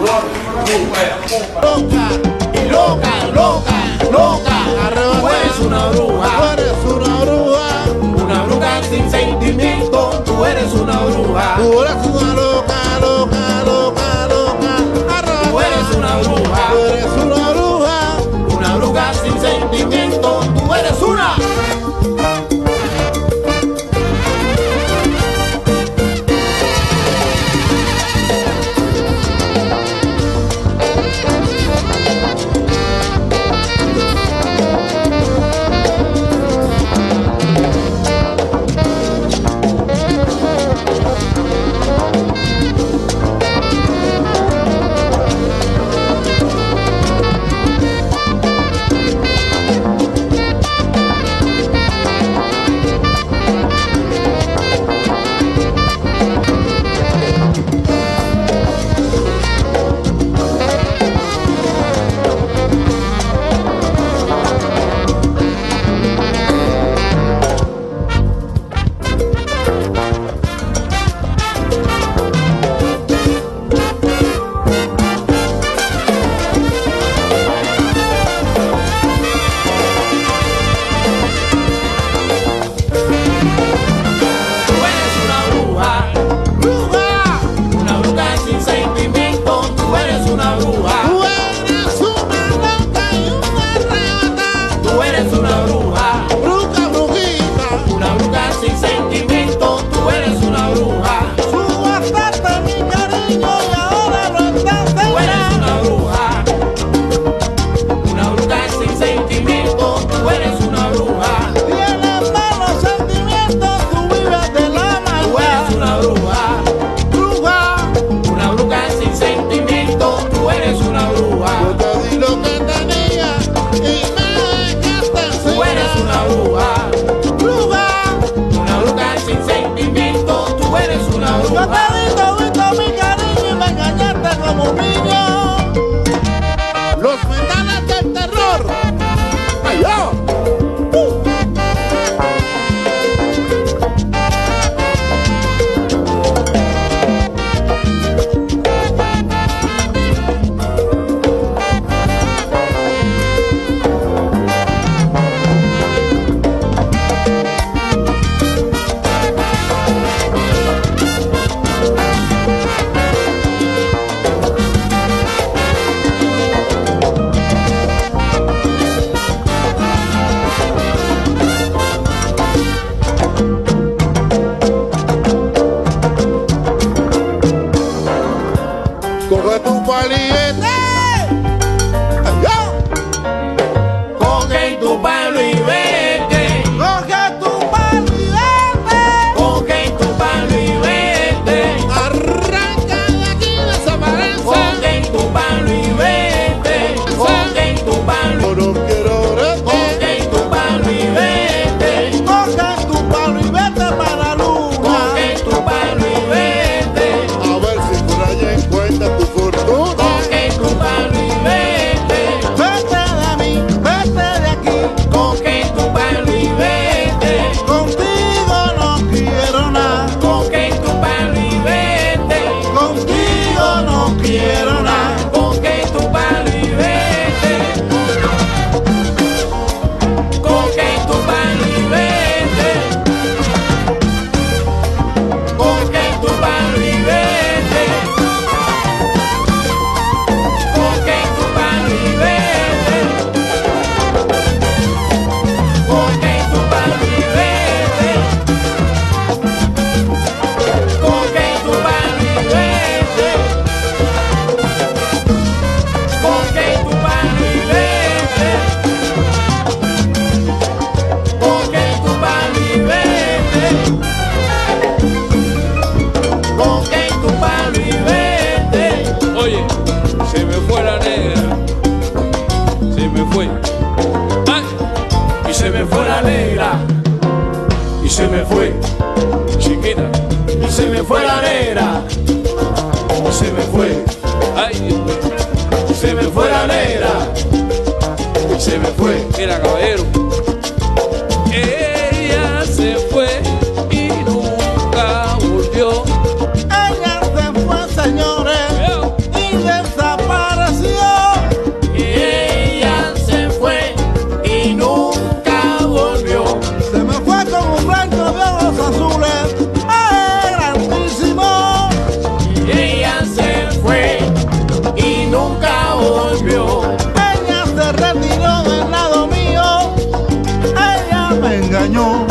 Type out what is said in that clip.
Loca, y loca, loca, Coge tu palillete. fue la arena. engañó.